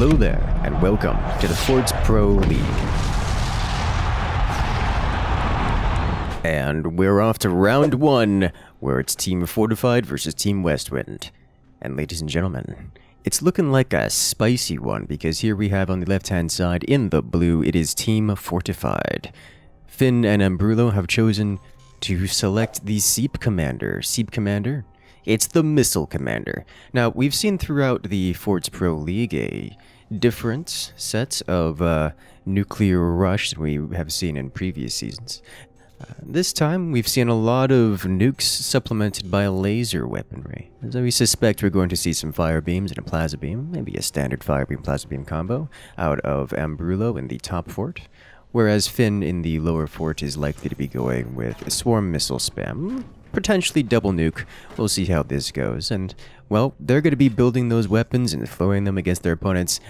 Hello there, and welcome to the Forts Pro League. And we're off to round one, where it's Team Fortified versus Team Westwind. And ladies and gentlemen, it's looking like a spicy one, because here we have on the left-hand side, in the blue, it is Team Fortified. Finn and Ambrulo have chosen to select the Seep Commander. Seep Commander? It's the Missile Commander. Now, we've seen throughout the Forts Pro League a different set of uh, nuclear rush than we have seen in previous seasons. Uh, this time, we've seen a lot of nukes supplemented by laser weaponry. So we suspect we're going to see some fire beams and a plasma beam, maybe a standard fire beam plasma beam combo, out of Ambrulo in the top fort. Whereas Finn in the lower fort is likely to be going with swarm missile spam, potentially double nuke. We'll see how this goes. And, well, they're going to be building those weapons and throwing them against their opponents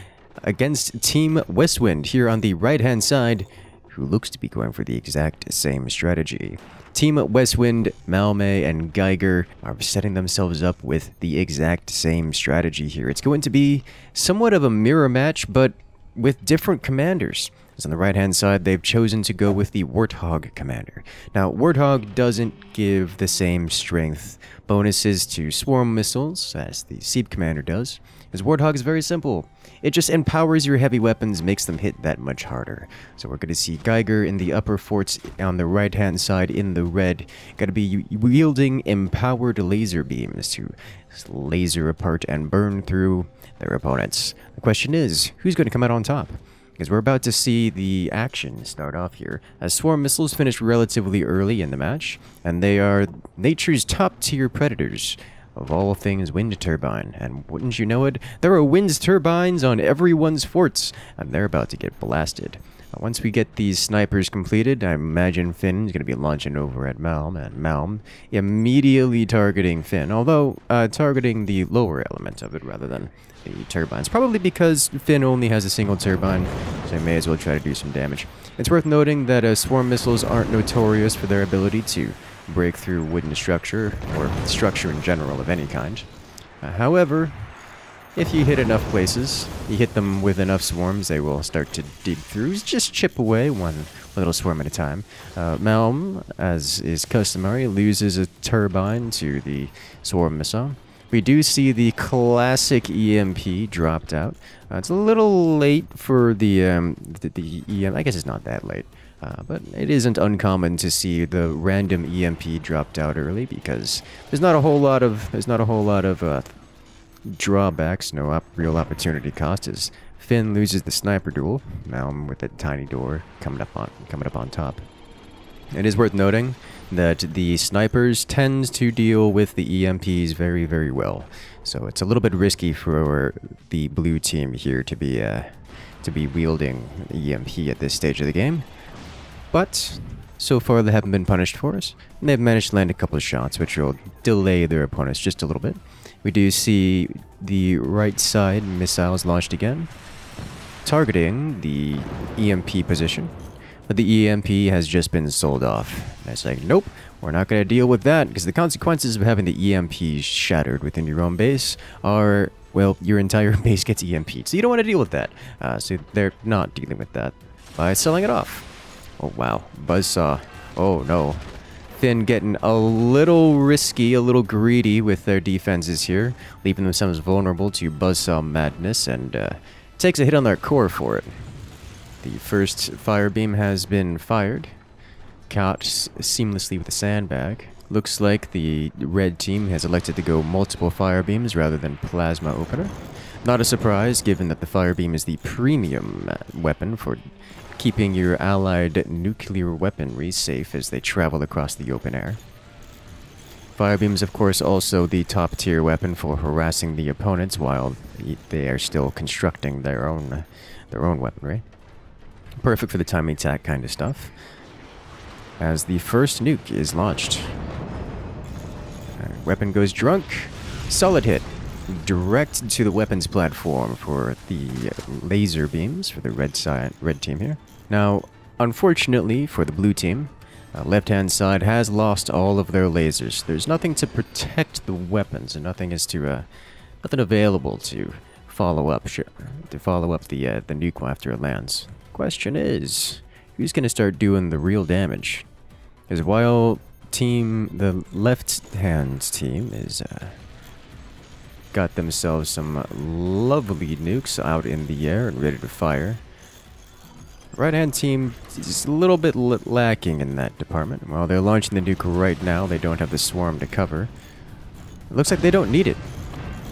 against Team Westwind here on the right-hand side, who looks to be going for the exact same strategy. Team Westwind, Malme, and Geiger are setting themselves up with the exact same strategy here. It's going to be somewhat of a mirror match, but with different commanders. As on the right-hand side, they've chosen to go with the Warthog commander. Now, Warthog doesn't give the same strength bonuses to swarm missiles as the Seep commander does, because Warthog is very simple. It just empowers your heavy weapons, makes them hit that much harder. So we're going to see Geiger in the upper forts on the right-hand side in the red, going to be wielding empowered laser beams to laser apart and burn through their opponents. The question is, who's going to come out on top? Because we're about to see the action start off here. As Swarm missiles finished relatively early in the match, and they are nature's top tier predators of all things wind turbine. And wouldn't you know it, there are wind turbines on everyone's forts, and they're about to get blasted. Once we get these snipers completed, I imagine Finn is going to be launching over at Malm, and Malm immediately targeting Finn, although uh, targeting the lower element of it rather than the turbines. Probably because Finn only has a single turbine, so I may as well try to do some damage. It's worth noting that uh, swarm missiles aren't notorious for their ability to break through wooden structure, or structure in general of any kind. Uh, however, if you hit enough places, you hit them with enough swarms, they will start to dig through. Just chip away one little swarm at a time. Uh, as is customary, loses a turbine to the swarm missile. We do see the classic EMP dropped out. Uh, it's a little late for the, um, the, the EM. I guess it's not that late. Uh, but it isn't uncommon to see the random EMP dropped out early because there's not a whole lot of there's not a whole lot of uh, drawbacks, no op real opportunity cost. As Finn loses the sniper duel, now I'm with a tiny door coming up on coming up on top. It is worth noting that the snipers tend to deal with the EMPs very, very well. So it's a little bit risky for the blue team here to be uh, to be wielding the EMP at this stage of the game. But so far they haven't been punished for us. And they've managed to land a couple of shots, which will delay their opponents just a little bit. We do see the right side missiles launched again, targeting the EMP position. But the EMP has just been sold off. And it's like, nope, we're not going to deal with that because the consequences of having the EMP shattered within your own base are, well, your entire base gets EMP'd. So you don't want to deal with that. Uh, so they're not dealing with that by selling it off. Oh, wow. Buzzsaw. Oh, no. Finn getting a little risky, a little greedy with their defenses here, leaving themselves vulnerable to Buzzsaw madness, and uh, takes a hit on their core for it. The first fire beam has been fired, caught seamlessly with a sandbag. Looks like the red team has elected to go multiple fire beams rather than plasma opener. Not a surprise, given that the fire beam is the premium weapon for keeping your allied nuclear weaponry safe as they travel across the open air. Firebeam is of course also the top tier weapon for harassing the opponents while they are still constructing their own their own weaponry. Perfect for the timing attack kind of stuff. As the first nuke is launched. weapon goes drunk. Solid hit. Direct to the weapons platform for the laser beams for the red side, red team here. Now, unfortunately for the blue team, uh, left-hand side has lost all of their lasers. There's nothing to protect the weapons, and nothing is to, uh, nothing available to follow up to follow up the uh, the nuke after it lands. Question is, who's gonna start doing the real damage? Because while team the left hand team is uh, got themselves some lovely nukes out in the air and ready to fire. Right hand team is a little bit lacking in that department. While they're launching the nuke right now, they don't have the swarm to cover. It looks like they don't need it.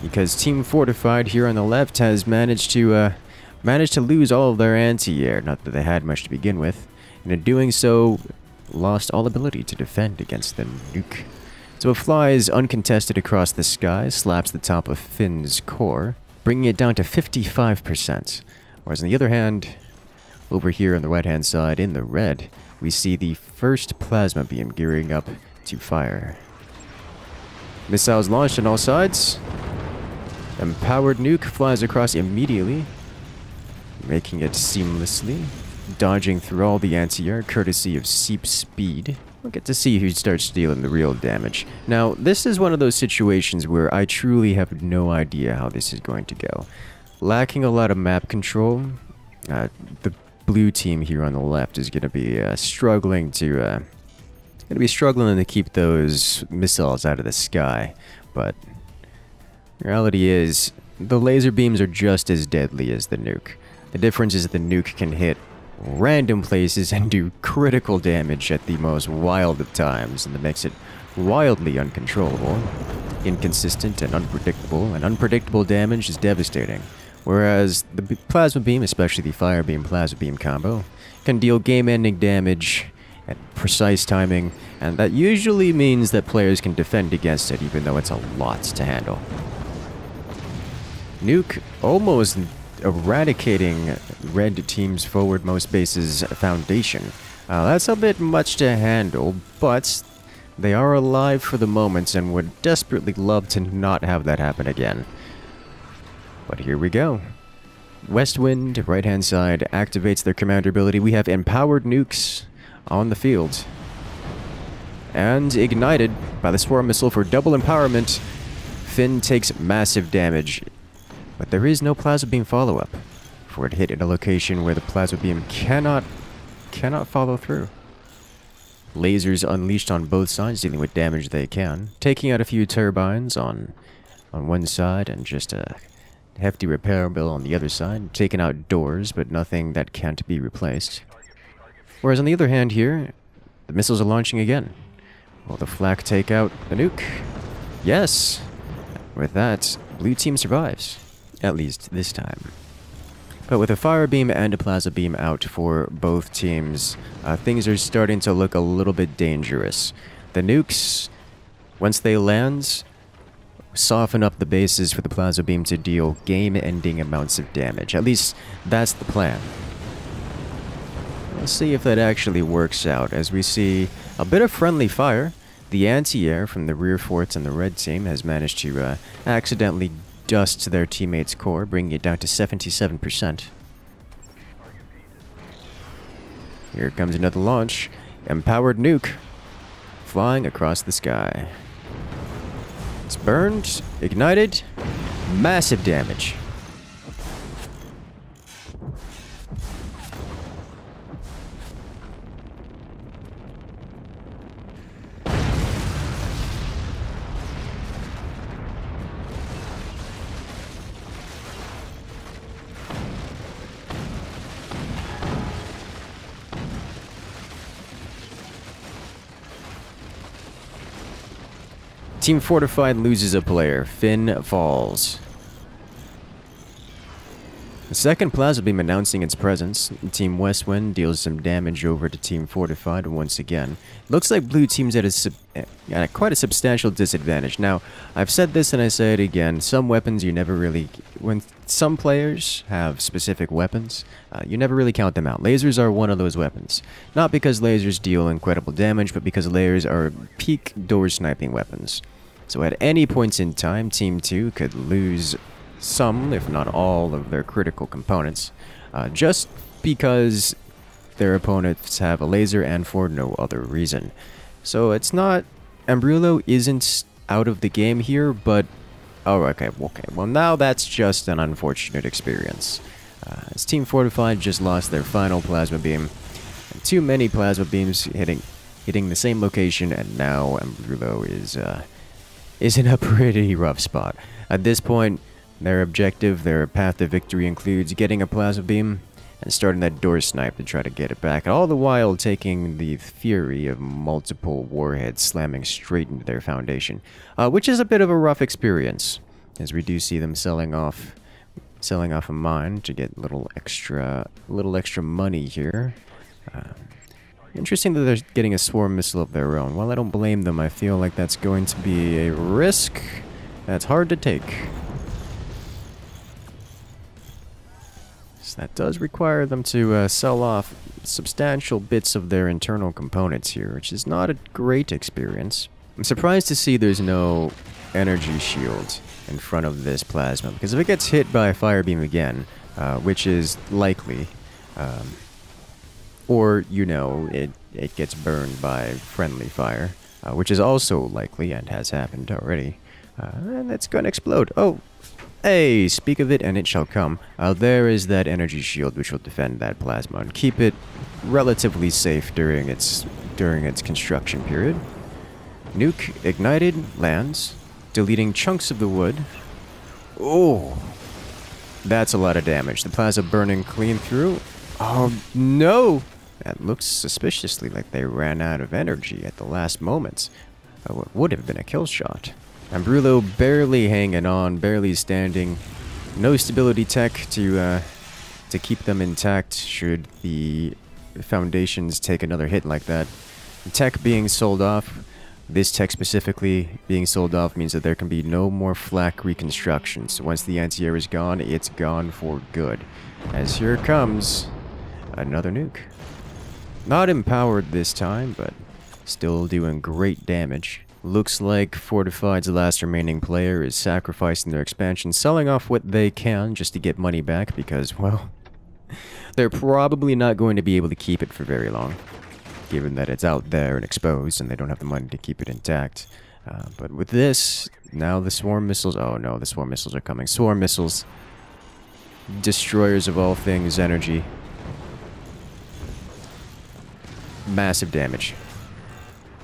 Because Team Fortified here on the left has managed to uh, managed to lose all of their anti-air. Not that they had much to begin with. And in doing so, lost all ability to defend against the nuke. So it flies uncontested across the sky, slaps the top of Finn's core, bringing it down to 55%. Whereas on the other hand, over here on the right-hand side, in the red, we see the first plasma beam gearing up to fire. Missiles launched on all sides. Empowered nuke flies across immediately, making it seamlessly, dodging through all the anti-air courtesy of Seep Speed. We'll get to see who starts dealing the real damage. Now, this is one of those situations where I truly have no idea how this is going to go. Lacking a lot of map control, uh, the blue team here on the left is going to be uh, struggling to uh, going to be struggling to keep those missiles out of the sky. But reality is, the laser beams are just as deadly as the nuke. The difference is that the nuke can hit random places and do critical damage at the most wild of times, and that makes it wildly uncontrollable, inconsistent, and unpredictable, and unpredictable damage is devastating. Whereas the plasma beam, especially the fire beam plasma beam combo, can deal game-ending damage at precise timing, and that usually means that players can defend against it even though it's a lot to handle. Nuke almost eradicating red team's forward most bases foundation. Uh, that's a bit much to handle, but they are alive for the moment and would desperately love to not have that happen again. But here we go. Westwind, right-hand side, activates their commander ability. We have empowered nukes on the field. And ignited by the Swarm Missile for double empowerment, Finn takes massive damage. But there is no Plasma Beam follow-up, for it hit at a location where the Plasma Beam cannot, cannot follow through. Lasers unleashed on both sides, dealing with damage they can, taking out a few turbines on, on one side and just a hefty repair bill on the other side, taking out doors, but nothing that can't be replaced. Whereas on the other hand here, the missiles are launching again. Will the flak take out the nuke? Yes! With that, blue team survives. At least this time. But with a fire beam and a plasma beam out for both teams, uh, things are starting to look a little bit dangerous. The nukes, once they land, soften up the bases for the plasma beam to deal game-ending amounts of damage. At least, that's the plan. Let's see if that actually works out, as we see a bit of friendly fire. The anti-air from the rear forts and the red team has managed to uh, accidentally dust to their teammates' core, bringing it down to 77%. Here comes another launch. Empowered nuke flying across the sky. It's burned, ignited, massive damage. Team Fortified loses a player. Finn falls. The second Plasma Beam announcing its presence. Team Westwind deals some damage over to Team Fortified once again. Looks like Blue Team's at a, at quite a substantial disadvantage. Now, I've said this and I say it again. Some weapons you never really... When some players have specific weapons, uh, you never really count them out. Lasers are one of those weapons. Not because lasers deal incredible damage, but because lasers are peak door sniping weapons. So at any point in time, Team 2 could lose some, if not all, of their critical components, uh, just because their opponents have a laser and for no other reason. So it's not... Ambrulo isn't out of the game here, but Oh, okay, okay. Well, now that's just an unfortunate experience. Uh, as Team Fortified just lost their final plasma beam, too many plasma beams hitting hitting the same location, and now Ambrulo is uh, is in a pretty rough spot. At this point, their objective, their path to victory includes getting a plasma beam and starting that door snipe to try to get it back, all the while taking the fury of multiple warheads slamming straight into their foundation, uh, which is a bit of a rough experience, as we do see them selling off selling off a mine to get little extra little extra money here. Uh, interesting that they're getting a swarm missile of their own. While I don't blame them, I feel like that's going to be a risk that's hard to take. So that does require them to uh, sell off substantial bits of their internal components here, which is not a great experience. I'm surprised to see there's no energy shield in front of this plasma, because if it gets hit by a fire beam again, uh, which is likely, um, or, you know, it, it gets burned by friendly fire, uh, which is also likely and has happened already, uh, and it's gonna explode. Oh, Hey, speak of it and it shall come. Uh, there is that energy shield which will defend that plasma and keep it relatively safe during its during its construction period. Nuke ignited, lands, deleting chunks of the wood. Oh, that's a lot of damage. The plasma burning clean through. Oh no! That looks suspiciously like they ran out of energy at the last moments. Uh, what would have been a kill shot. Ambrulo barely hanging on, barely standing. No stability tech to uh, to keep them intact should the foundations take another hit like that. Tech being sold off, this tech specifically being sold off means that there can be no more flak reconstruction. So once the anti-air is gone, it's gone for good. As here comes another nuke. Not empowered this time, but still doing great damage. Looks like Fortified's last remaining player is sacrificing their expansion, selling off what they can just to get money back because, well, they're probably not going to be able to keep it for very long, given that it's out there and exposed and they don't have the money to keep it intact. Uh, but with this, now the swarm missiles, oh no, the swarm missiles are coming. Swarm missiles, destroyers of all things energy. Massive damage.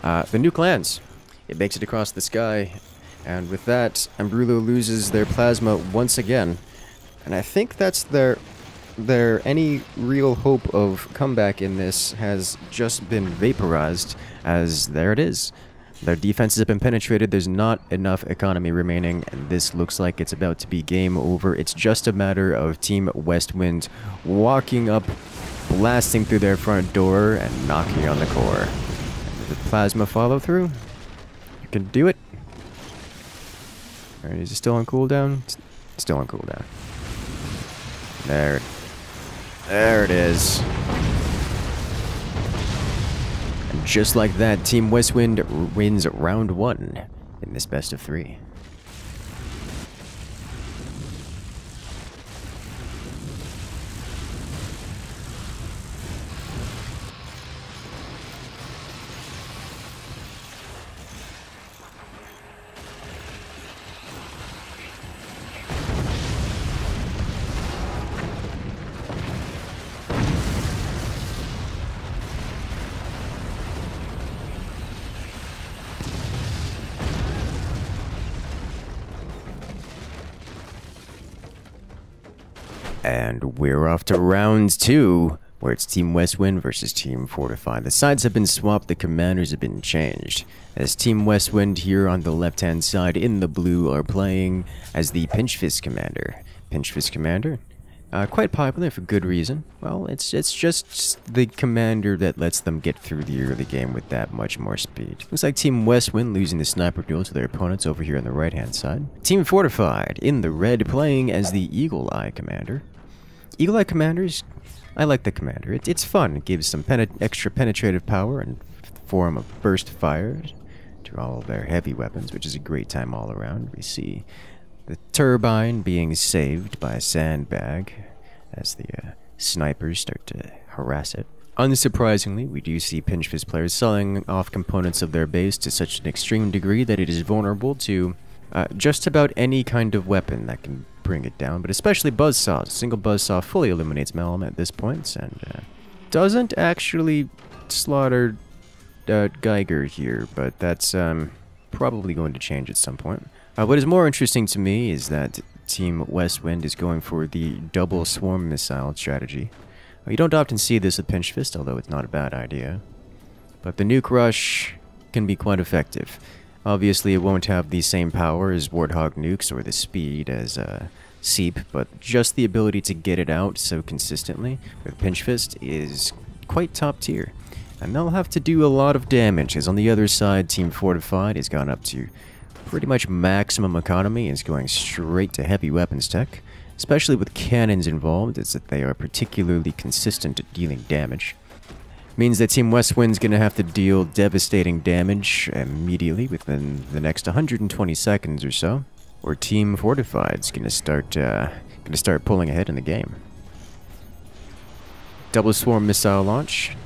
Uh, the nuke lands. It makes it across the sky, and with that, Ambrulo loses their plasma once again. And I think that's their their any real hope of comeback in this has just been vaporized, as there it is. Their defenses have been penetrated, there's not enough economy remaining, and this looks like it's about to be game over. It's just a matter of Team Westwind walking up, blasting through their front door, and knocking on the core. The plasma follow through? You can do it. Alright, is it still on cooldown? It's still on cooldown. There. There it is. And just like that, Team Westwind wins round one in this best of three. We're off to round two, where it's Team Westwind versus Team Fortified. The sides have been swapped, the commanders have been changed. As Team Westwind here on the left-hand side in the blue are playing as the Pinchfist Commander. Pinchfist Commander, uh, quite popular for good reason. Well, it's it's just the commander that lets them get through the early game with that much more speed. Looks like Team Westwind losing the sniper duel to their opponents over here on the right-hand side. Team Fortified in the red playing as the Eagle Eye Commander. Eagle Eye Commanders, I like the Commander. It, it's fun. It gives some extra penetrative power and form of burst fires to all their heavy weapons, which is a great time all around. We see the turbine being saved by a sandbag as the uh, snipers start to harass it. Unsurprisingly, we do see Pinchfist players selling off components of their base to such an extreme degree that it is vulnerable to uh, just about any kind of weapon that can bring it down, but especially buzzsaws. A single buzzsaw fully eliminates Malum at this point, and uh, doesn't actually slaughter uh, Geiger here, but that's um, probably going to change at some point. Uh, what is more interesting to me is that Team Westwind is going for the double swarm missile strategy. You don't often see this with Pinch Fist, although it's not a bad idea. But the Nuke Rush can be quite effective. Obviously, it won't have the same power as Warthog nukes or the speed as uh, Seep, but just the ability to get it out so consistently with Pinch Fist is quite top tier. And they'll have to do a lot of damage, as on the other side, Team Fortified has gone up to pretty much maximum economy and is going straight to heavy weapons tech. Especially with cannons involved, it's that they are particularly consistent at dealing damage. Means that Team Westwind's gonna have to deal devastating damage immediately within the next 120 seconds or so, or Team Fortified's gonna start uh, gonna start pulling ahead in the game. Double swarm missile launch.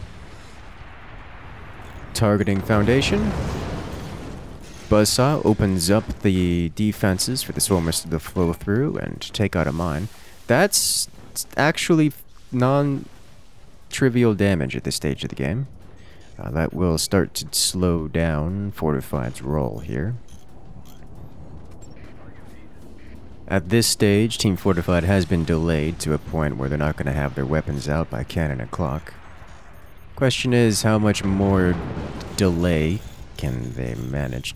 Targeting foundation. Buzzsaw opens up the defenses for the swarmers to flow through and take out a mine. That's actually non trivial damage at this stage of the game. Uh, that will start to slow down Fortified's role here. At this stage, Team Fortified has been delayed to a point where they're not going to have their weapons out by cannon o'clock. Question is, how much more delay can they manage?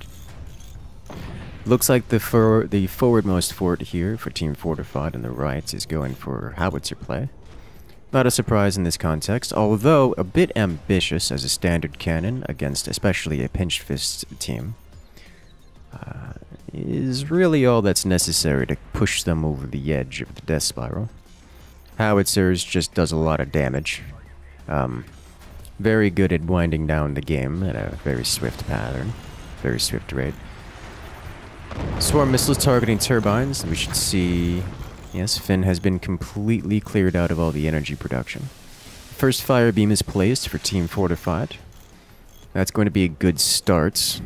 Looks like the for the forwardmost fort here for Team Fortified on the right is going for howitzer play. Not a surprise in this context, although a bit ambitious as a standard cannon against especially a pinched fist team. Uh, is really all that's necessary to push them over the edge of the death spiral. Howitzers just does a lot of damage. Um, very good at winding down the game at a very swift pattern. Very swift rate. Swarm missiles targeting turbines. We should see Yes, Finn has been completely cleared out of all the energy production. First fire beam is placed for Team Fortified. That's going to be a good start.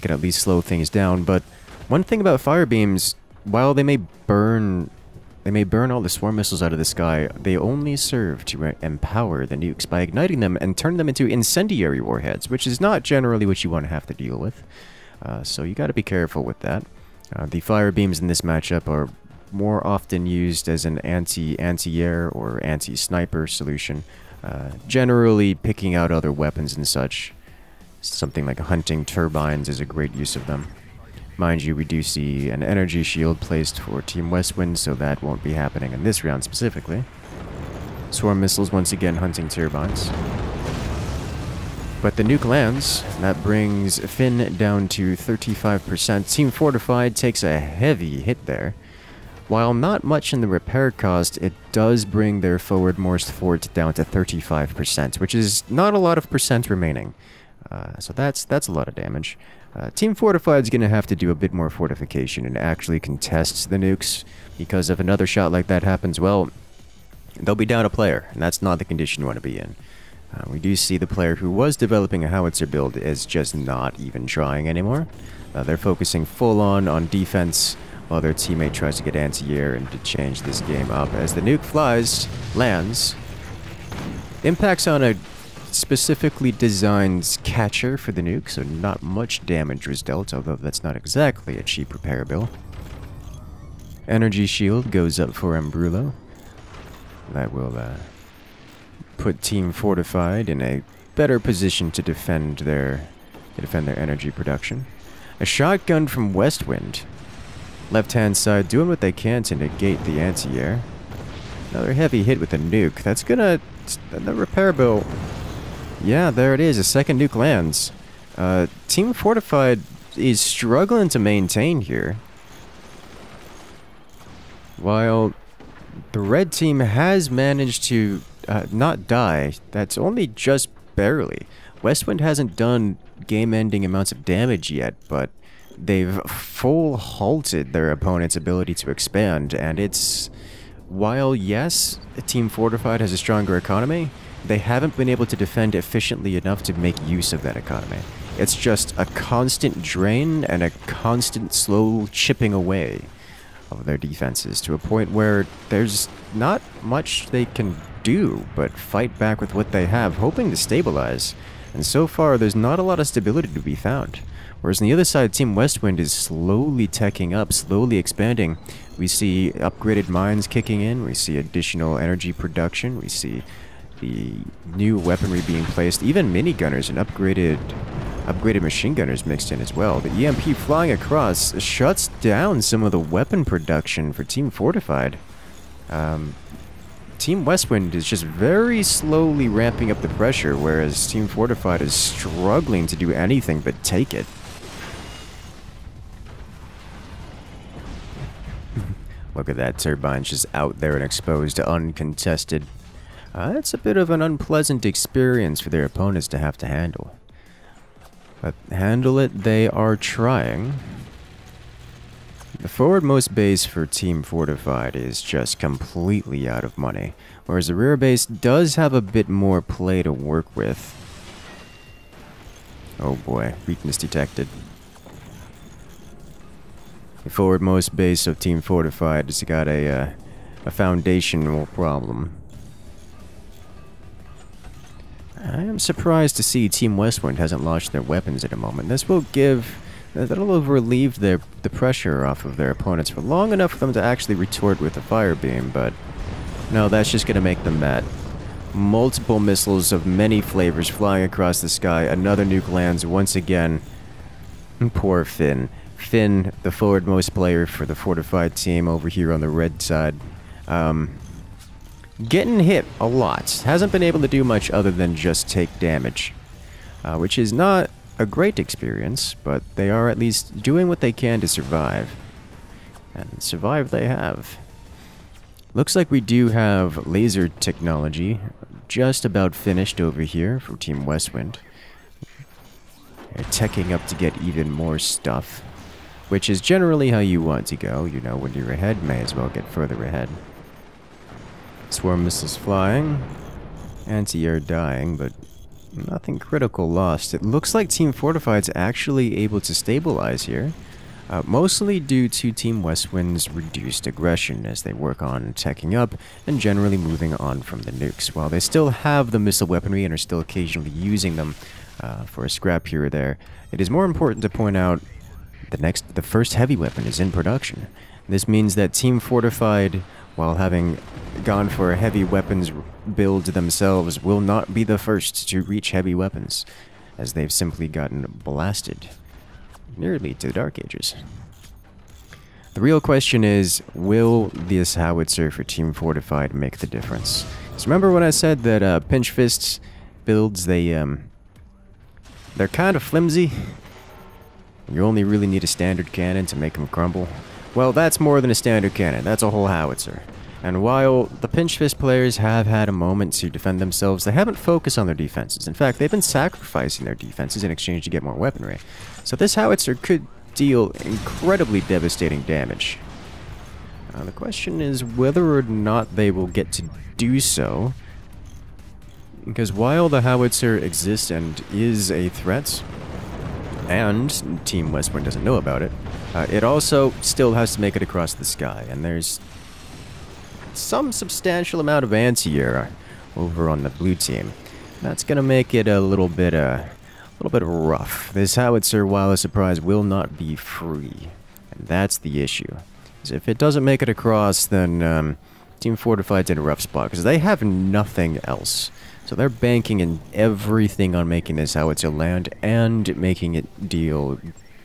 Can at least slow things down, but one thing about fire beams, while they may burn they may burn all the swarm missiles out of the sky, they only serve to empower the nukes by igniting them and turn them into incendiary warheads, which is not generally what you want to have to deal with. Uh, so you got to be careful with that. Uh, the fire beams in this matchup are more often used as an anti-anti-air or anti-sniper solution, uh, generally picking out other weapons and such. Something like hunting turbines is a great use of them. Mind you, we do see an energy shield placed for Team Westwind, so that won't be happening in this round specifically. Swarm missiles once again hunting turbines. But the nuke lands. That brings Finn down to 35%. Team Fortified takes a heavy hit there. While not much in the repair cost, it does bring their forward forwardmost fort down to 35%, which is not a lot of percent remaining. Uh, so that's that's a lot of damage. Uh, Team Fortified is going to have to do a bit more fortification and actually contest the nukes, because if another shot like that happens, well, they'll be down a player, and that's not the condition you want to be in. Uh, we do see the player who was developing a howitzer build is just not even trying anymore. Uh, they're focusing full on on defense, while their teammate tries to get anti-air and to change this game up. As the nuke flies, lands, impacts on a specifically designed catcher for the nuke, so not much damage was dealt, although that's not exactly a cheap repair bill. Energy shield goes up for Ambrulo. That will uh, put Team Fortified in a better position to defend their to defend their energy production. A shotgun from Westwind Left hand side doing what they can to negate the anti-air. Another heavy hit with a nuke. That's gonna... The repair bill... Yeah, there it is. A second nuke lands. Uh, Team Fortified is struggling to maintain here. While the red team has managed to uh, not die, that's only just barely. Westwind hasn't done game-ending amounts of damage yet, but they've full halted their opponent's ability to expand, and it's while yes, Team Fortified has a stronger economy, they haven't been able to defend efficiently enough to make use of that economy. It's just a constant drain and a constant slow chipping away of their defenses to a point where there's not much they can do but fight back with what they have, hoping to stabilize. And so far, there's not a lot of stability to be found. Whereas on the other side, Team Westwind is slowly teching up, slowly expanding. We see upgraded mines kicking in, we see additional energy production, we see the new weaponry being placed, even minigunners and upgraded upgraded machine gunners mixed in as well. The EMP flying across shuts down some of the weapon production for Team Fortified. Um, Team Westwind is just very slowly ramping up the pressure, whereas Team Fortified is struggling to do anything but take it. Look at that, Turbine's just out there and exposed, to uncontested. Uh, it's a bit of an unpleasant experience for their opponents to have to handle. But handle it they are trying. The forwardmost base for Team Fortified is just completely out of money, whereas the rear base does have a bit more play to work with. Oh boy, weakness detected. The forwardmost base of Team Fortified has got a, uh, a foundational problem. I am surprised to see Team Westwind hasn't launched their weapons at the moment. This will give... That'll have relieved their, the pressure off of their opponents for long enough for them to actually retort with a fire beam, but... No, that's just gonna make them mad. Multiple missiles of many flavors flying across the sky. Another nuke lands once again. Poor Finn. Finn, the forwardmost player for the fortified team over here on the red side. Um, getting hit a lot. Hasn't been able to do much other than just take damage. Uh, which is not a great experience, but they are at least doing what they can to survive. And survive they have. Looks like we do have laser technology just about finished over here for Team Westwind. They're teching up to get even more stuff, which is generally how you want to go. You know, when you're ahead, may as well get further ahead. Swarm missiles flying. Anti-air dying, but nothing critical lost. It looks like Team Fortified's actually able to stabilize here. Uh, mostly due to Team Westwind's reduced aggression as they work on teching up and generally moving on from the nukes. While they still have the missile weaponry and are still occasionally using them uh, for a scrap here or there, it is more important to point out the next, the first heavy weapon is in production. This means that Team Fortified while having gone for a heavy weapons build themselves, will not be the first to reach heavy weapons, as they've simply gotten blasted nearly to the Dark Ages. The real question is, will this howitzer for Team Fortified make the difference? So remember when I said that uh, pinch fists builds, they, um, they're kind of flimsy? You only really need a standard cannon to make them crumble. Well, that's more than a standard cannon. That's a whole howitzer. And while the pinch fist players have had a moment to defend themselves, they haven't focused on their defenses. In fact, they've been sacrificing their defenses in exchange to get more weaponry. So this howitzer could deal incredibly devastating damage. Uh, the question is whether or not they will get to do so. Because while the howitzer exists and is a threat, and Team Westwind doesn't know about it, uh, it also still has to make it across the sky, and there's some substantial amount of anti-air over on the blue team. That's gonna make it a little bit, uh, a little bit rough. This howitzer, while a surprise, will not be free, and that's the issue. if it doesn't make it across, then um, Team Fortified's in a rough spot because they have nothing else. So they're banking in everything on making this howitzer land and making it deal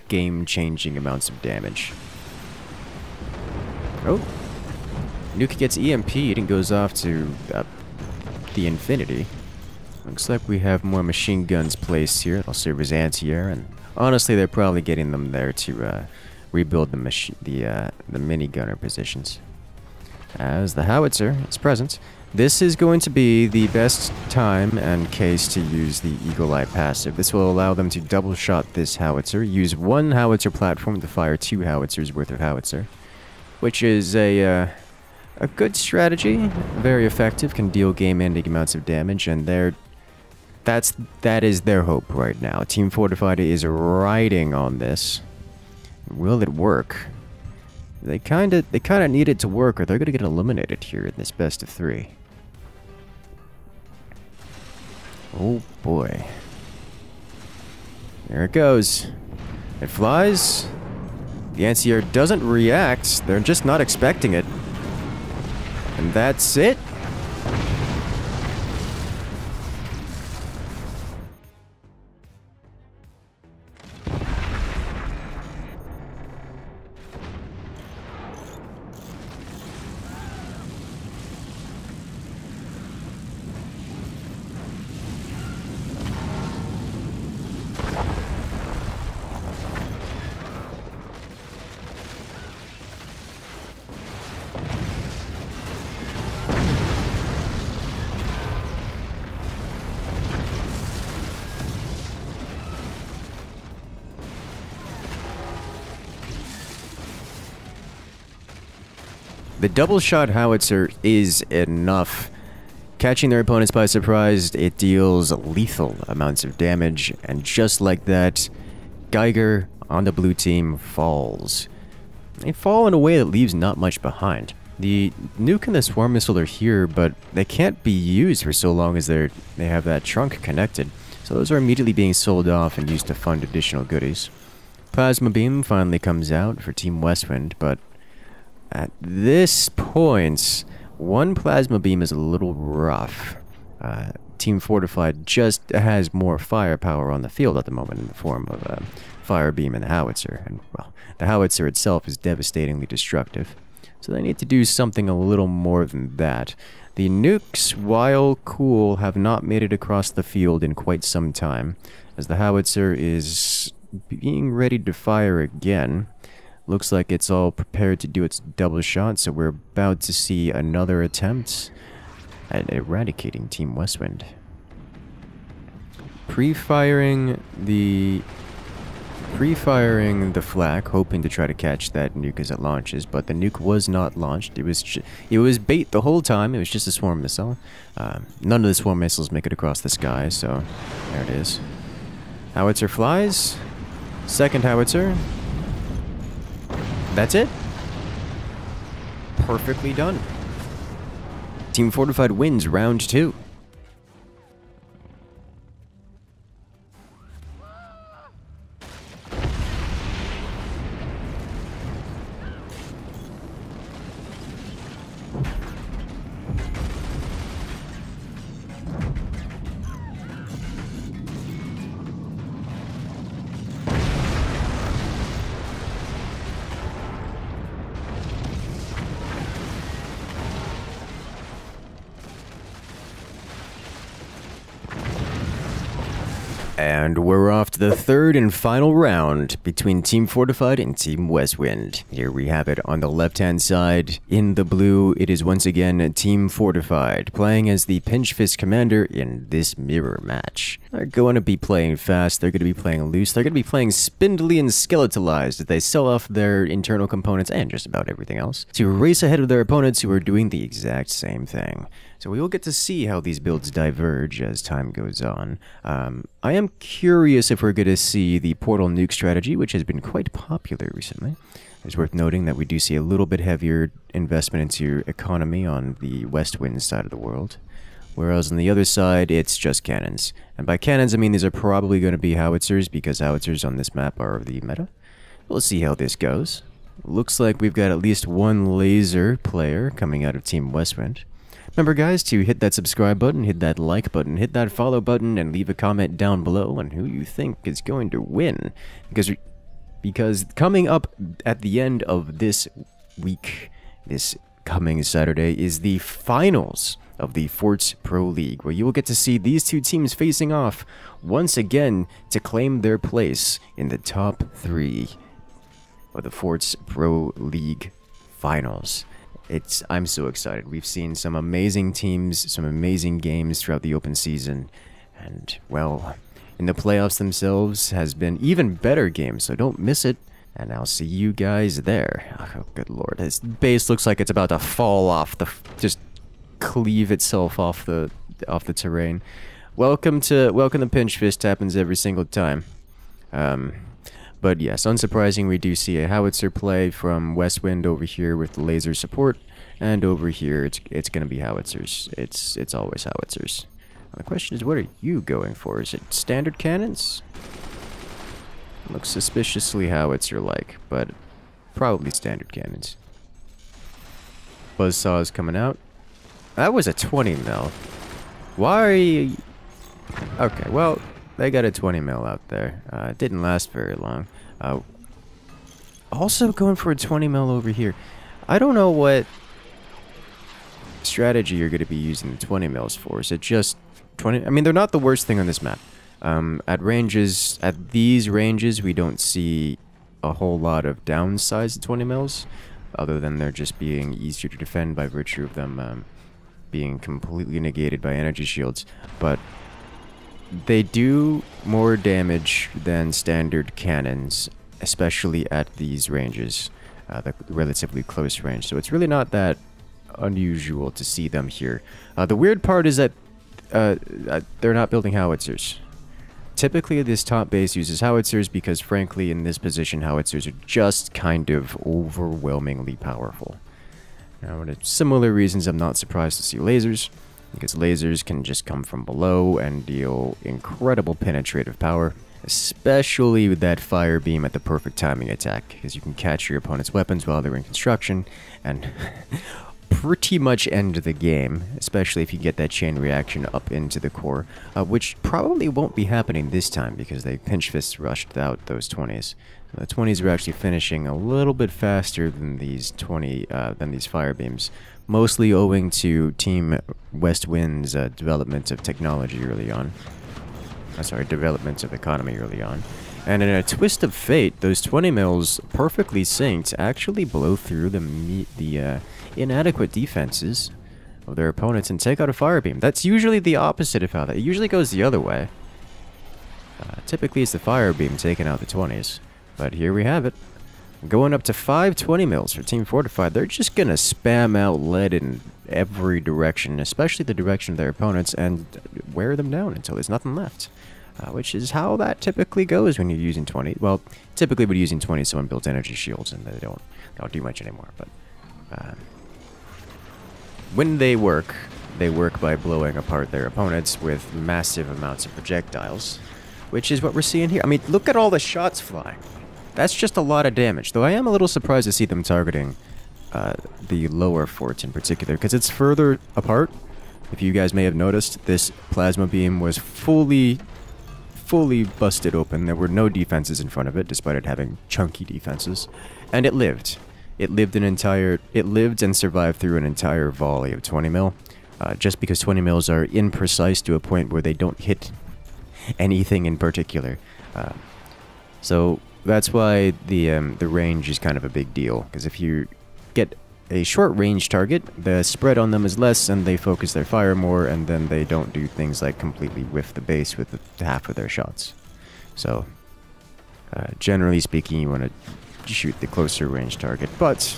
game-changing amounts of damage. Oh. Nuke gets EMP'd and goes off to uh, the infinity. Looks like we have more machine guns placed here. They'll serve as anti-air, and honestly, they're probably getting them there to uh, rebuild the the uh, the mini gunner positions. As the howitzer is present, this is going to be the best time and case to use the Eagle Eye passive. This will allow them to double shot this howitzer, use one howitzer platform to fire two howitzers worth of howitzer, which is a, uh, a good strategy, very effective, can deal game-ending amounts of damage, and they're that's that is their hope right now. Team Fortified is riding on this. Will it work? They kind of they kind of need it to work, or they're gonna get eliminated here in this best of three. Oh boy. There it goes. It flies. The anti-air doesn't react. They're just not expecting it. And that's it. The double shot howitzer is enough. Catching their opponents by surprise, it deals lethal amounts of damage, and just like that, Geiger on the blue team falls. They fall in a way that leaves not much behind. The nuke and the swarm missile are here, but they can't be used for so long as they're they have that trunk connected. So those are immediately being sold off and used to fund additional goodies. Plasma beam finally comes out for Team Westwind, but at this point, one plasma beam is a little rough. Uh, Team Fortified just has more firepower on the field at the moment in the form of a fire beam and the howitzer. And, well, the howitzer itself is devastatingly destructive. So they need to do something a little more than that. The nukes, while cool, have not made it across the field in quite some time, as the howitzer is being ready to fire again. Looks like it's all prepared to do its double shot, so we're about to see another attempt at eradicating Team Westwind. Pre-firing the... Pre-firing the flak, hoping to try to catch that nuke as it launches, but the nuke was not launched. It was it was bait the whole time. It was just a swarm missile. Uh, none of the swarm missiles make it across the sky, so there it is. Howitzer flies. Second howitzer. That's it. Perfectly done. Team Fortified wins round two. The third and final round between Team Fortified and Team Westwind. Here we have it on the left-hand side. In the blue, it is once again Team Fortified, playing as the Pinch Fist Commander in this mirror match. They're going to be playing fast, they're going to be playing loose, they're going to be playing spindly and skeletalized as they sell off their internal components and just about everything else to race ahead of their opponents who are doing the exact same thing. So we will get to see how these builds diverge as time goes on. Um, I am curious if we're going to see the Portal Nuke strategy, which has been quite popular recently. It's worth noting that we do see a little bit heavier investment into your economy on the Westwind side of the world. Whereas on the other side, it's just cannons. And by cannons, I mean these are probably going to be howitzers, because howitzers on this map are the meta. We'll see how this goes. Looks like we've got at least one laser player coming out of Team Westwind. Remember, guys, to hit that subscribe button, hit that like button, hit that follow button, and leave a comment down below on who you think is going to win. Because, because coming up at the end of this week, this coming Saturday, is the finals of the Forts Pro League, where you will get to see these two teams facing off once again to claim their place in the top three of the Forts Pro League finals. It's I'm so excited. We've seen some amazing teams, some amazing games throughout the open season, and well, in the playoffs themselves has been even better games. So don't miss it. And I'll see you guys there. Oh, good lord. This base looks like it's about to fall off the... Just cleave itself off the off the terrain. welcome to welcome to pinch fist happens every single time. Um, but yes, unsurprising, we do see a howitzer play from Westwind over here with laser support, and over here it's it's gonna be howitzers. It's it's always howitzers. The question is, what are you going for? Is it standard cannons? Looks suspiciously howitzer-like, but probably standard cannons. Buzzsaw is coming out. That was a 20 mil. Why are you... Okay, well, they got a 20 mil out there. Uh, it didn't last very long. Uh, also going for a 20 mil over here. I don't know what strategy you're going to be using the 20 mils for. Is it just 20? I mean, they're not the worst thing on this map. Um, at ranges, at these ranges, we don't see a whole lot of downsides to 20 mils, other than they're just being easier to defend by virtue of them um, being completely negated by energy shields. But they do more damage than standard cannons, especially at these ranges, uh, the relatively close range. So it's really not that unusual to see them here. Uh, the weird part is that uh, uh they're not building howitzers. Typically, this top base uses howitzers because, frankly, in this position, howitzers are just kind of overwhelmingly powerful. Now, for similar reasons, I'm not surprised to see lasers, because lasers can just come from below and deal incredible penetrative power, especially with that fire beam at the perfect timing attack, because you can catch your opponent's weapons while they're in construction, and pretty much end the game, especially if you get that chain reaction up into the core, uh, which probably won't be happening this time because they pinch fist rushed out those 20s. The 20s are actually finishing a little bit faster than these 20 uh, than these fire beams, mostly owing to Team Westwind's uh, development of technology early on. Uh, sorry, development of economy early on. And in a twist of fate, those 20 mils perfectly synced actually blow through the the uh, inadequate defenses of their opponents and take out a fire beam. That's usually the opposite of how that. It usually goes the other way. Uh, typically, it's the fire beam taking out the 20s. But here we have it. Going up to 520 mils for Team Fortified. They're just going to spam out lead in every direction, especially the direction of their opponents, and wear them down until there's nothing left. Uh, which is how that typically goes when you're using 20. Well, typically when you're using 20, someone builds energy shields and they don't, they don't do much anymore. But uh, when they work, they work by blowing apart their opponents with massive amounts of projectiles, which is what we're seeing here. I mean, look at all the shots flying. That's just a lot of damage, though I am a little surprised to see them targeting uh, the lower forts in particular, because it's further apart. If you guys may have noticed, this plasma beam was fully, fully busted open. There were no defenses in front of it, despite it having chunky defenses, and it lived. It lived an entire, it lived and survived through an entire volley of 20 mil. Uh, just because 20 mils are imprecise to a point where they don't hit anything in particular. Uh, so that's why the um, the range is kind of a big deal. Because if you get a short range target, the spread on them is less, and they focus their fire more, and then they don't do things like completely whiff the base with the, half of their shots. So, uh, generally speaking, you want to shoot the closer range target. But,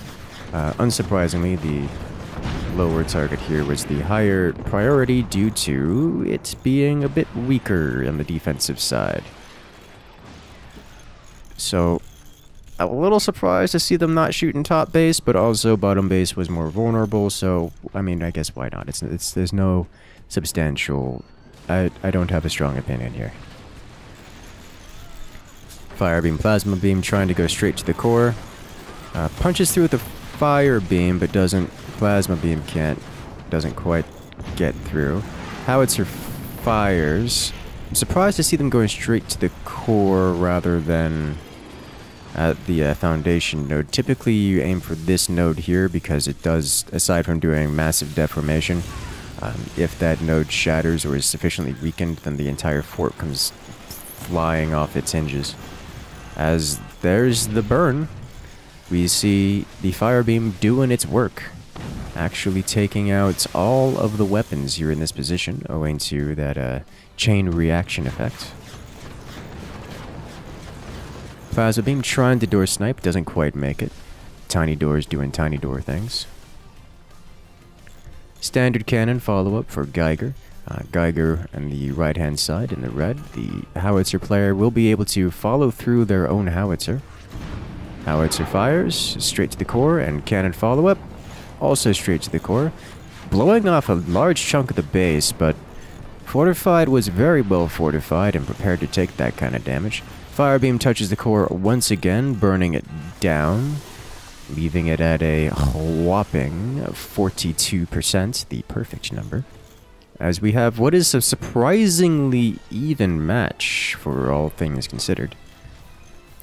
uh, unsurprisingly, the lower target here was the higher priority due to it being a bit weaker on the defensive side. So, I'm a little surprised to see them not shooting top base, but also bottom base was more vulnerable, so, I mean, I guess why not? It's, it's There's no substantial... I, I don't have a strong opinion here. Fire beam, plasma beam, trying to go straight to the core. Uh, punches through with the fire beam, but doesn't. Plasma beam can't. Doesn't quite get through. Howitzer fires. I'm surprised to see them going straight to the core rather than at the uh, foundation node. Typically, you aim for this node here because it does, aside from doing massive deformation, um, if that node shatters or is sufficiently weakened, then the entire fort comes flying off its hinges as there's the burn. We see the fire beam doing its work, actually taking out all of the weapons here in this position, owing to that uh, chain reaction effect. Plasma beam trying to door snipe, doesn't quite make it. Tiny doors doing tiny door things. Standard cannon follow-up for Geiger. Uh, Geiger on the right-hand side in the red. The howitzer player will be able to follow through their own howitzer. Howitzer fires straight to the core, and cannon follow-up also straight to the core, blowing off a large chunk of the base, but Fortified was very well fortified and prepared to take that kind of damage. Firebeam touches the core once again, burning it down, leaving it at a whopping 42%, the perfect number. As we have what is a surprisingly even match for all things considered.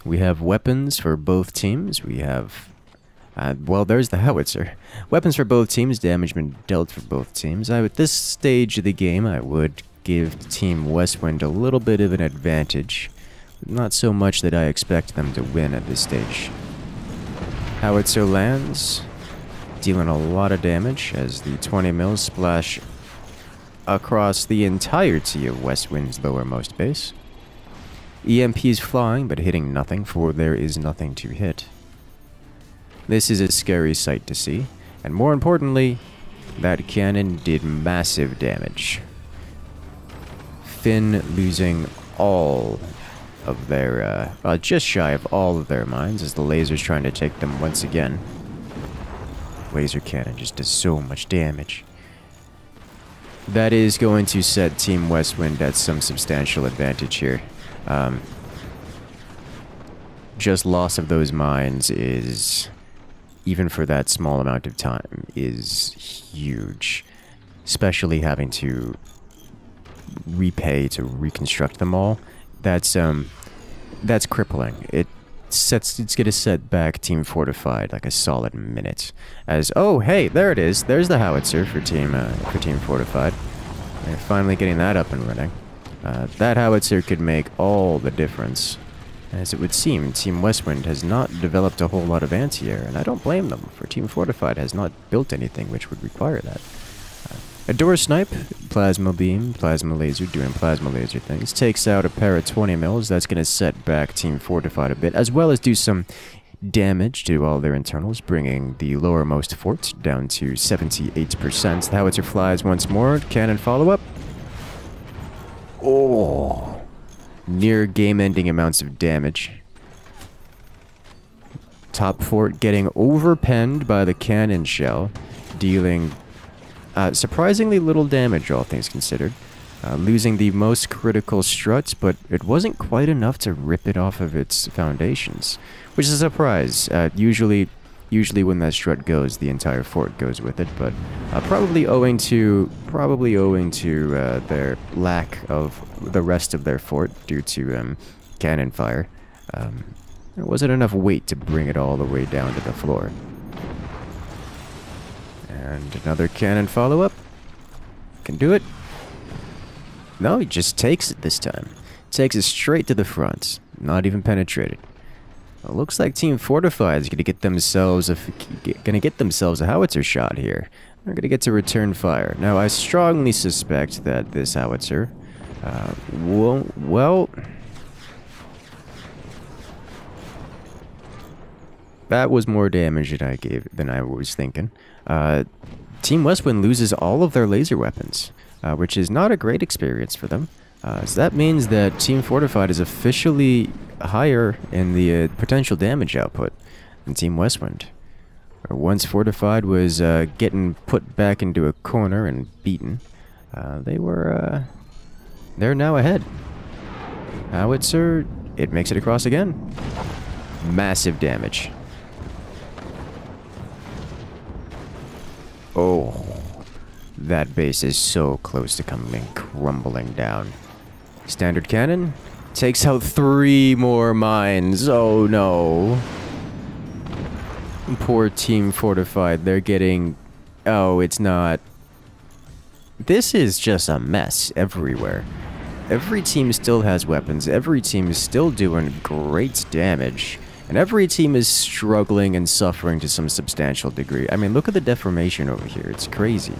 We have weapons for both teams. We have uh, well, there's the howitzer. Weapons for both teams, damage been dealt for both teams. I, at this stage of the game, I would give Team Westwind a little bit of an advantage. Not so much that I expect them to win at this stage. Howitzer lands, dealing a lot of damage as the 20 mils splash across the entirety of Westwind's lowermost base. EMP is flying, but hitting nothing, for there is nothing to hit. This is a scary sight to see, and more importantly, that cannon did massive damage. Finn losing all of their, uh, uh, just shy of all of their mines as the laser's trying to take them once again. Laser cannon just does so much damage. That is going to set Team Westwind at some substantial advantage here. Um, just loss of those mines is even for that small amount of time, is huge. Especially having to repay to reconstruct them all. That's um that's crippling. It sets it's gonna set back Team Fortified like a solid minute. As oh hey, there it is. There's the howitzer for Team uh, for Team Fortified. They're finally getting that up and running. Uh, that howitzer could make all the difference. As it would seem, Team Westwind has not developed a whole lot of anti-air, and I don't blame them, for Team Fortified has not built anything which would require that. A door snipe, plasma beam, plasma laser, doing plasma laser things, takes out a pair of 20 mils, that's going to set back Team Fortified a bit, as well as do some damage to all their internals, bringing the lowermost fort down to 78%. The howitzer flies once more, cannon follow-up. Oh near game-ending amounts of damage. Top fort getting overpenned by the cannon shell, dealing uh, surprisingly little damage, all things considered. Uh, losing the most critical struts, but it wasn't quite enough to rip it off of its foundations, which is a surprise. Uh, usually, Usually when that strut goes, the entire fort goes with it, but uh, probably owing to probably owing to uh, their lack of the rest of their fort due to um, cannon fire, um, there wasn't enough weight to bring it all the way down to the floor. And another cannon follow-up. Can do it. No, he just takes it this time. Takes it straight to the front. Not even penetrated. Well, looks like Team Fortified is going to get themselves a going to get themselves a howitzer shot here. They're going to get to return fire. Now, I strongly suspect that this howitzer uh, will well. That was more damage than I gave than I was thinking. Uh, Team Westwind loses all of their laser weapons, uh, which is not a great experience for them. Uh, so that means that Team Fortified is officially higher in the uh, potential damage output than Team Westwind. Once Fortified was uh, getting put back into a corner and beaten, uh, they were, uh, they're now ahead. Howitzer, it makes it across again. Massive damage. Oh, that base is so close to coming crumbling down. Standard cannon takes out three more mines. Oh no. Poor team fortified. They're getting... Oh, it's not... This is just a mess everywhere. Every team still has weapons. Every team is still doing great damage. And every team is struggling and suffering to some substantial degree. I mean, look at the deformation over here. It's crazy.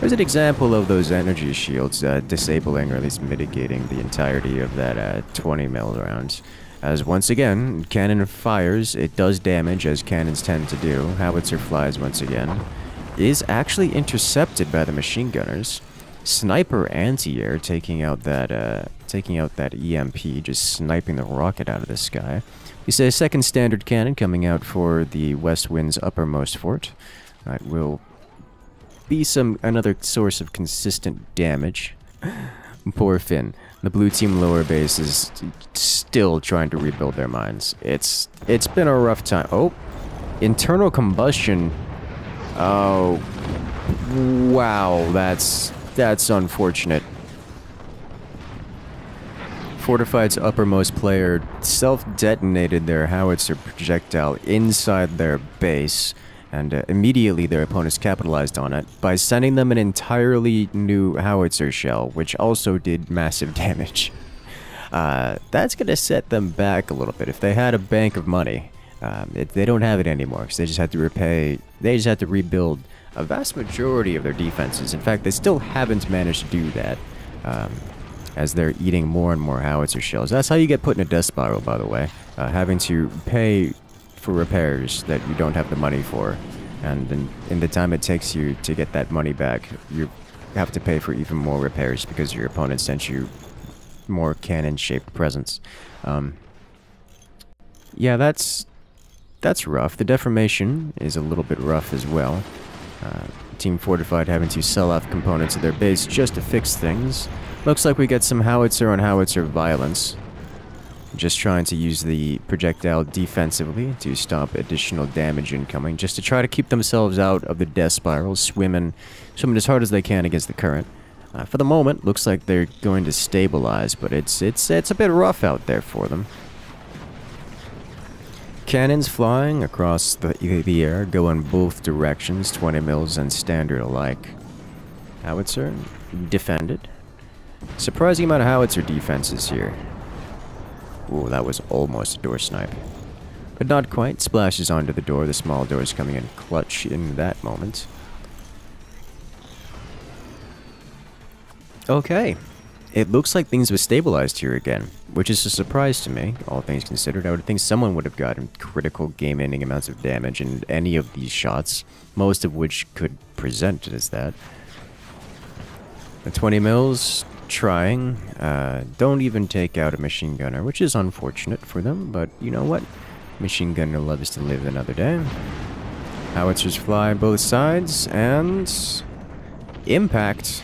There's an example of those energy shields uh, disabling or at least mitigating the entirety of that uh, 20 mil rounds. As once again, cannon fires, it does damage as cannons tend to do. Howitzer flies once again. Is actually intercepted by the machine gunners. Sniper anti-air taking out that uh, taking out that EMP, just sniping the rocket out of the sky. We say a second standard cannon coming out for the Westwind's uppermost fort. Uh, that will be some another source of consistent damage. Poor Finn. The blue team lower base is still trying to rebuild their mines. It's it's been a rough time. Oh, internal combustion. Oh, wow. That's that's unfortunate. Fortified's uppermost player self-detonated their howitzer projectile inside their base, and uh, immediately their opponents capitalized on it by sending them an entirely new howitzer shell, which also did massive damage. Uh, that's going to set them back a little bit. If they had a bank of money, um, it, they don't have it anymore because they just had to repay, they just had to rebuild a vast majority of their defenses. In fact, they still haven't managed to do that. Um, as they're eating more and more howitzer shells. That's how you get put in a death spiral, by the way. Uh, having to pay for repairs that you don't have the money for. And in, in the time it takes you to get that money back, you have to pay for even more repairs because your opponent sent you more cannon-shaped presents. Um, yeah, that's that's rough. The deformation is a little bit rough as well. Uh, Team Fortified having to sell off components of their base just to fix things. Looks like we get some howitzer on howitzer violence. Just trying to use the projectile defensively to stop additional damage incoming, just to try to keep themselves out of the death spiral, swimming, swimming as hard as they can against the current. Uh, for the moment, looks like they're going to stabilize, but it's it's it's a bit rough out there for them. Cannons flying across the, the air go in both directions, 20 mils and standard alike. Howitzer, defended. Surprising amount of howitzer defenses here. Ooh, that was almost a door snipe. But not quite. Splashes onto the door. The small door is coming in clutch in that moment. Okay. It looks like things have stabilized here again, which is a surprise to me, all things considered. I would think someone would have gotten critical game-ending amounts of damage in any of these shots, most of which could present as that. The 20 mils, trying. Uh, don't even take out a machine gunner, which is unfortunate for them, but you know what? Machine gunner loves to live another day. Howitzers fly both sides, and... Impact.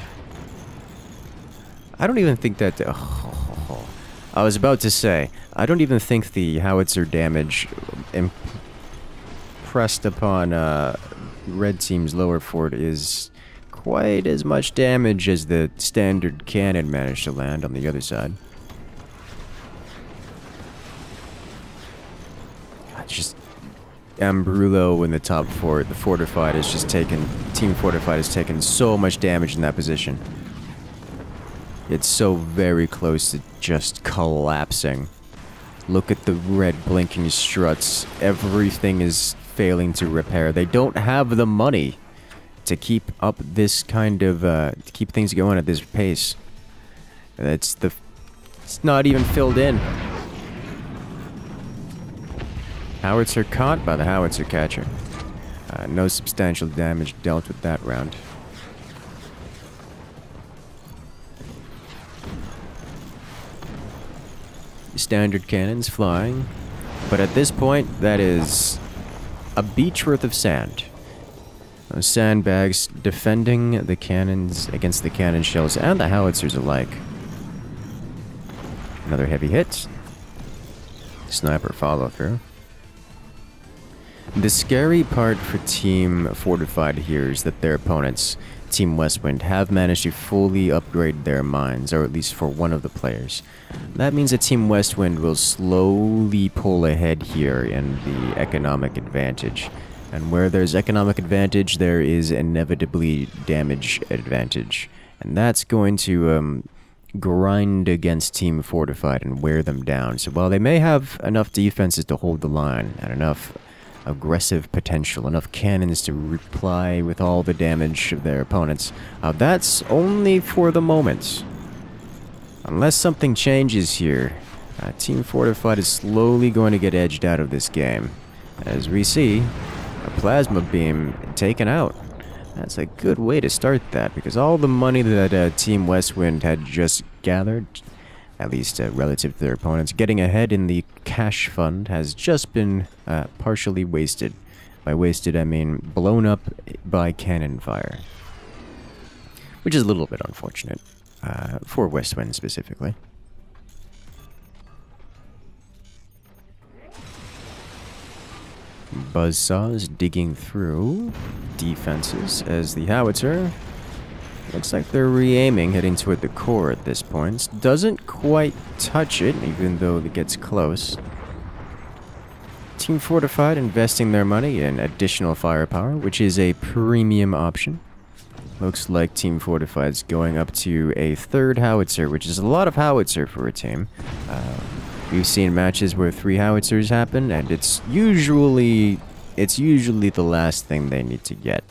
I don't even think that... Oh, I was about to say, I don't even think the howitzer damage impressed upon uh, red team's lower fort is quite as much damage as the standard cannon managed to land on the other side. just Ambrulo in the top fort. The fortified has just taken Team Fortified has taken so much damage in that position. It's so very close to just collapsing. Look at the red blinking struts. Everything is failing to repair. They don't have the money to keep up this kind of uh, to keep things going at this pace. It's the it's not even filled in. Howitzer caught by the howitzer catcher. Uh, no substantial damage dealt with that round. Standard cannons flying, but at this point, that is a beach worth of sand. Those sandbags defending the cannons against the cannon shells and the howitzers alike. Another heavy hit. Sniper follow through. The scary part for Team Fortified here is that their opponents, Team Westwind, have managed to fully upgrade their mines, or at least for one of the players. That means that Team Westwind will slowly pull ahead here in the economic advantage. And where there's economic advantage, there is inevitably damage advantage. And that's going to um, grind against Team Fortified and wear them down. So while they may have enough defenses to hold the line and enough aggressive potential, enough cannons to reply with all the damage of their opponents, uh, that's only for the moment. Unless something changes here, uh, Team Fortified is slowly going to get edged out of this game. As we see, plasma beam taken out. That's a good way to start that, because all the money that uh, Team Westwind had just gathered, at least uh, relative to their opponents, getting ahead in the cash fund has just been uh, partially wasted. By wasted, I mean blown up by cannon fire. Which is a little bit unfortunate, uh, for Westwind specifically. Buzzsaws digging through defenses as the howitzer looks like they're re-aiming, heading toward the core at this point. Doesn't quite touch it, even though it gets close. Team Fortified investing their money in additional firepower, which is a premium option. Looks like Team Fortified's going up to a third howitzer, which is a lot of howitzer for a team. Uh, We've seen matches where three howitzers happen, and it's usually it's usually the last thing they need to get.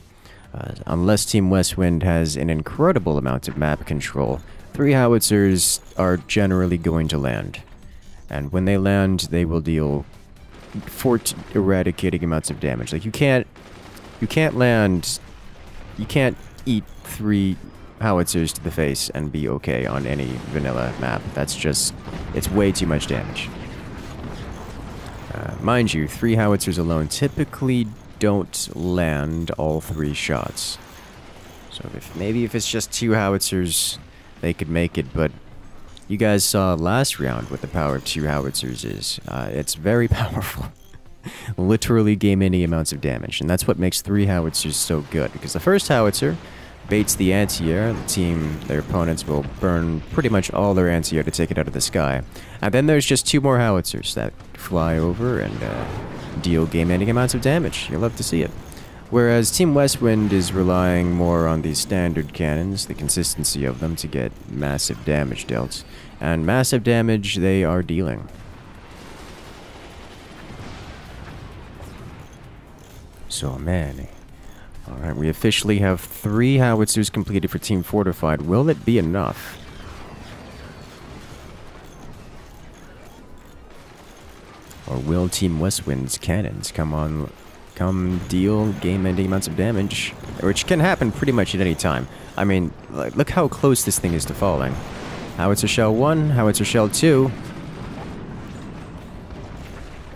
Uh, unless Team Westwind has an incredible amount of map control, three howitzers are generally going to land. And when they land, they will deal fort eradicating amounts of damage. Like you can't you can't land you can't eat three howitzers to the face and be okay on any vanilla map. That's just, it's way too much damage. Uh, mind you, three howitzers alone typically don't land all three shots. So if maybe if it's just two howitzers, they could make it, but you guys saw last round what the power of two howitzers is. Uh, it's very powerful. Literally game any amounts of damage, and that's what makes three howitzers so good, because the first howitzer baits the anti-air, the team, their opponents will burn pretty much all their anti-air to take it out of the sky. And then there's just two more howitzers that fly over and uh, deal game-ending amounts of damage. You'll love to see it. Whereas Team Westwind is relying more on the standard cannons, the consistency of them to get massive damage dealt. And massive damage they are dealing. So many. Alright, we officially have three howitzers completed for Team Fortified. Will it be enough? Or will Team Westwind's cannons come on come deal game-ending amounts of damage? Which can happen pretty much at any time. I mean, look how close this thing is to falling. Howitzer Shell 1, Howitzer Shell 2.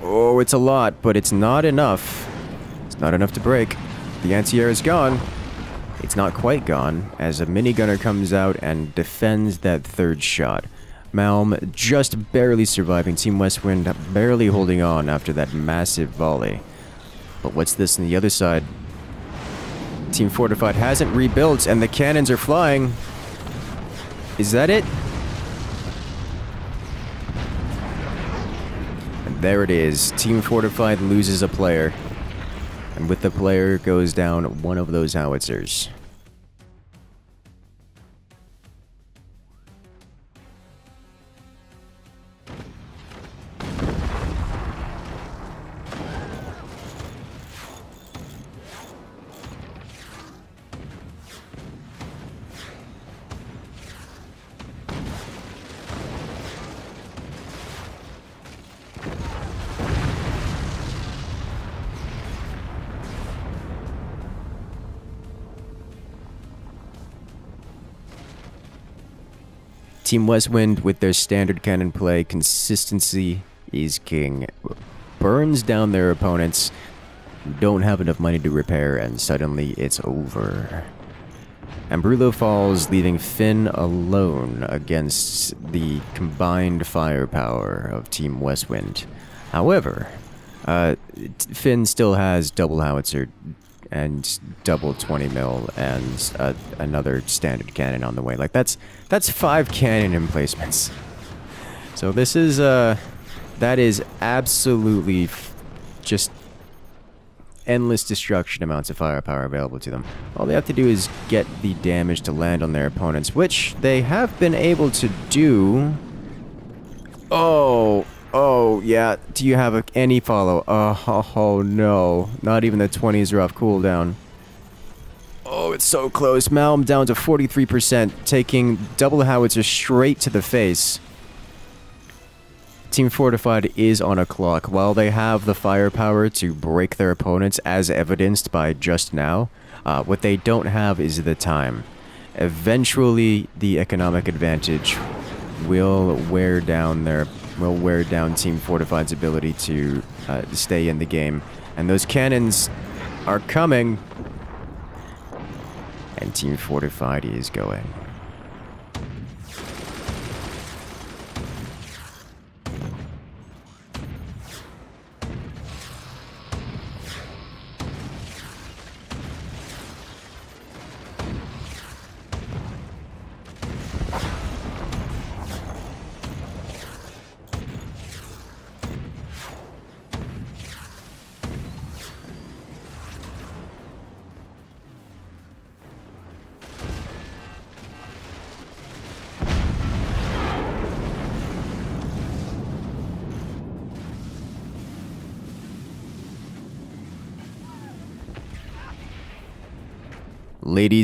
Oh, it's a lot, but it's not enough. It's not enough to break. The anti-air is gone. It's not quite gone, as a minigunner comes out and defends that third shot. Malm just barely surviving, Team Westwind barely holding on after that massive volley. But what's this on the other side? Team Fortified hasn't rebuilt, and the cannons are flying. Is that it? And there it is. Team Fortified loses a player. And with the player goes down one of those howitzers. Team Westwind, with their standard cannon play, consistency is king. Burns down their opponents, don't have enough money to repair, and suddenly it's over. Ambrulo falls, leaving Finn alone against the combined firepower of Team Westwind. However, uh, Finn still has double howitzer and double 20 mil and another standard cannon on the way. Like that's that's five cannon emplacements. So this is uh that is absolutely just endless destruction amounts of firepower available to them. All they have to do is get the damage to land on their opponents, which they have been able to do. Oh, Oh, yeah. Do you have a, any follow? Oh, oh, oh, no. Not even the 20s are off cooldown. Oh, it's so close. Malm down to 43%, taking double howitzer straight to the face. Team Fortified is on a clock. While they have the firepower to break their opponents, as evidenced by just now, Uh, what they don't have is the time. Eventually, the economic advantage will wear down their will wear down Team Fortified's ability to uh, stay in the game, and those cannons are coming. And Team Fortified is going.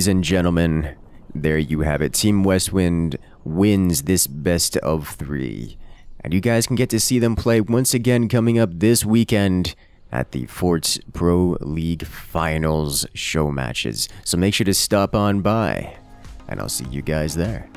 Ladies and gentlemen, there you have it. Team Westwind wins this best of three. And you guys can get to see them play once again coming up this weekend at the Forts Pro League Finals show matches. So make sure to stop on by, and I'll see you guys there.